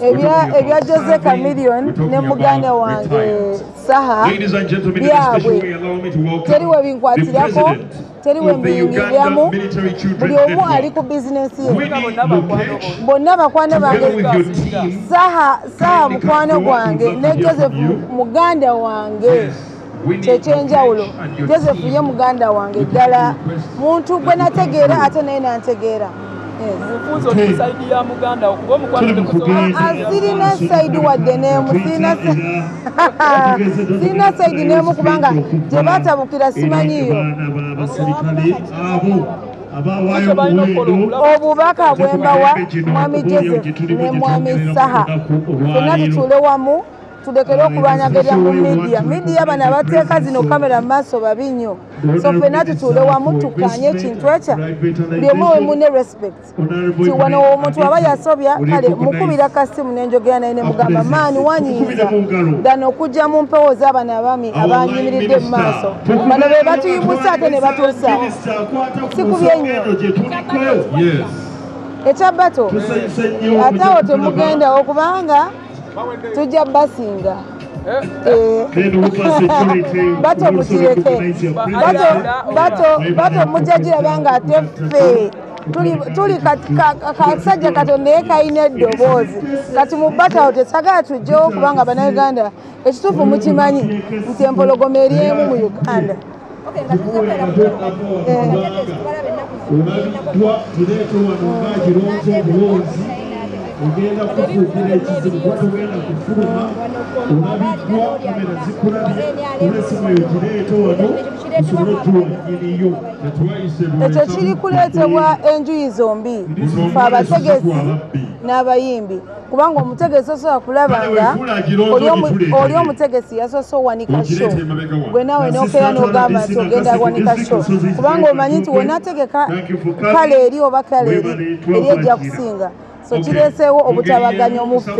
ebya ebya jose camillion ne muganda wange saha byabwe teri we binkwatirako teri we mbiyingiriramu Military Children buli omu ali ku bizinesi ye. Bonna bakwano bange. saha saha mukwano gwange ne joseph muganda wange. Kyekyenjawulo joseph ye muganda wange ddala. muntu gwe nategeera ate naye nantegeera Yes. mufunza oli musaidi ya muganda okuba omukwano Ah, sirina saidi wadde neemu sirina sa- sirina saidi neemu kubanga gye baatabukira simanyiyo obubaka bwe mbawa mwami joseph ne mwami saha fenna tutuule wamu tulekere okulwanyagerera mu midiya midiya bano abateeka zino kamera mu maaso babi nnyo so fenna tutuule wamu tukanye ekintu ekya buli omu we mune respect. Ti wano omuntu aba yasobya kale mukubira kasimu nenjogera naye ne mugamba maani wanyinza dano okujja mu mpewo z'abano abaami abanyimiridde mu maaso. bano be batuyimusa ate ne batuusa. Sikubye nnyo. Yes. ekyabato ate awo temugendawo kubanga tujja basinga bato mukireke bato bato bato mujja giraba nga ate ffe tuli- kasajja katonda naye kalina eddoboozi kati mu batawo tesagala tujjawo kubanga bannayuganda ekituufu mukimanyi nti empologoma eri emu mu uganda olabiddwa kireeto wano ngaakironza obulonzi ogenda kufuukira ekizibu kwatogenda kufuluma olabiddwa kamera zikulabye olwesimu eyo kireeto wano tusobole otuwa nyiniyo Tetwayise ekyo kiri kuleetebwa enjuyi zombi fe abategesi n'abayimbi kubanga omutegesi osobola kulaba nga oli omutegesi yasoose owanika sho. gwe naawe nokeera n'ogamba nti ogenda wanika sho. kubanga omanyi nti wenategeka kale eri oba kale eri eri ejja kusinga so kireeseewo obutabaganya omuffe.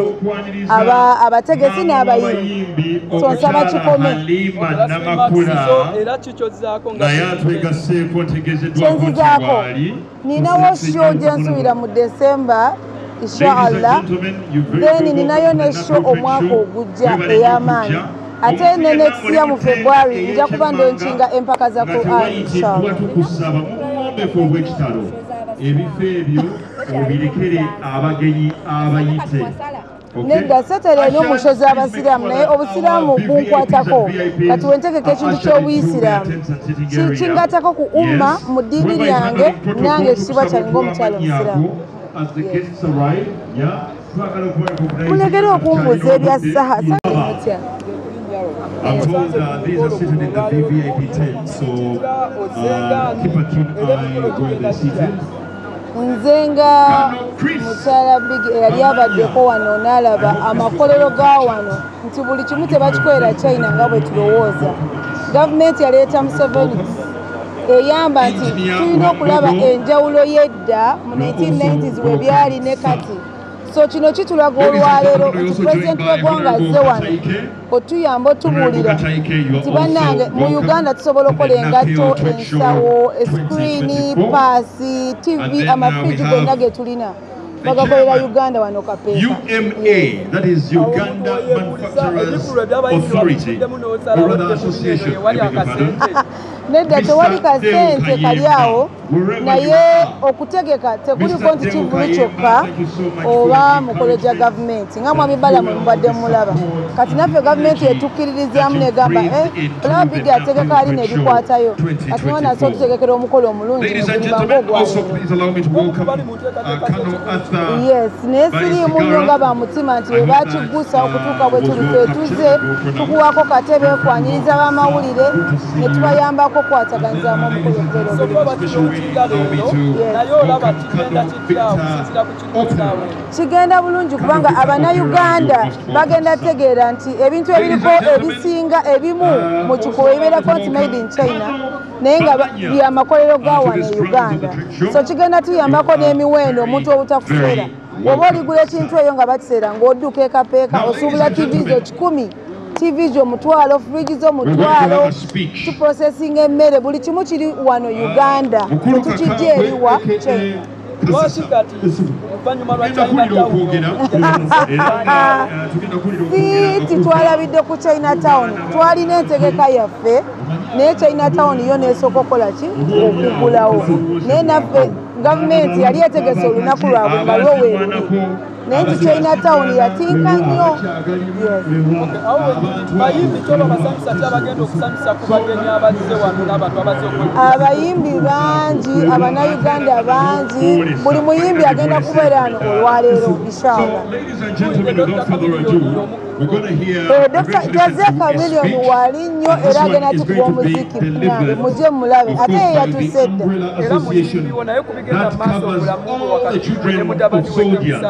aba- abategesi n'abayimbi. So nsaba kikome. Era kikyozaako naye atwegaseeko ntegezeddwako nti kyenzizaako waali ninawo sho gye nsuubira mu desemba inshallah. then ninayo ne show omwaka ogujja ey'amaanyi ate ne next year mu february. nja kuba ndonkinga empaka za quran inshallah ebifo ebyo obirekere abagenyi abayite nedda setere nnyo mushozi abasiraamu naye obusiraamu bunkwatako. Kati wentegeka ekintu ky'obuyisiraamu. Ki- kingatako ku umma mu ddiini lyange nange ekitiibwa kyange ng'omukyalo omusiraamu. Mulekere okumbuuza ebya saha. Saha mutya I'm told uh, these are seated in the VVIP tent, so uh, keep a keen eye where they're seated. Nze nga mukyala big eyali abaddeko wano n'alaba amakolero ga wano nti buli kimu tebakikolera china nga bwe tulowooza. Gavumenti yaleeta museveni. Eyamba nti tulina okulaba enjawulo y'edda mu 1990s we byali ne kati so kino kitulaga olwaleero nti pulezidenti w'eggwanga azze wano otuyamba otubuulira nti bannange mu uganda tusobola okukola engatto ensawo escreeni paasi tv amafriji gonna ge tulina bagakolera uganda wano kapeeka UMA, that is Uganda Manufacturers Nedda tewali kasente kali awo naye okutegeka tekuliko nti kivulu kyokka oba mukolo gya gavumenti. Nga mwami balamu mubadde mulaba. kati naffe gavumenti etukkiririzaamu negamba olaba bigi ategeka ali nebikwatayo kati nawe nase otutegekera omukolo omulungi Ladies and negulima gentlemen, also ngaogwaliro please allow me to welcome uh, Colonel Arthur. yes naye siriimu nnyo nga bamutima nti bwe bakiggusa okutuuka bwe tuli fe tuze tukuwako katebe kwanyiriza b'amawulire ne tubayambako okwataganizaamu omukolo kigenda bulungi kubanga abannayuganda bagenda tegeera nti ebintu ebiriko ebisinga ebimu mu kikuba ebibeerako nti made in china naye nga byamakolero ga wano e uganda. so kigenda tuyambako n'emiwendo omuntu obutakuseera oba oligula ekintu eyo nga bakiseera ng'odduka ekapeeka osuubula tv zo kikumi tv zo omutwalo frigi zo omutwalo tuprosesinga emmere buli kimu kiri wano uganda tetukijja eriwa china eh, fiiti twalabidde ku chinatown twalina entegeka yaffe naye chinatown yo nesooka okukola ki okugulawo naye naffe gavumenti yali etegese olunaku lwabwe nga lwoweeruli naye nti nnyo. Wano n'abantu abazze okwolesa abayimbi bangi abannayuganda bangi. Buli muyimbi agenda kubeera wano olwaleero inshallah Ladies and gentlemen, without further ado, we're going to hear a Dr. speech. wali nnyo era agenda tukuba omuziki nange mujye mulabe ate ye by the that covers all the children of soldiers.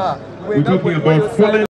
We're talking about fallen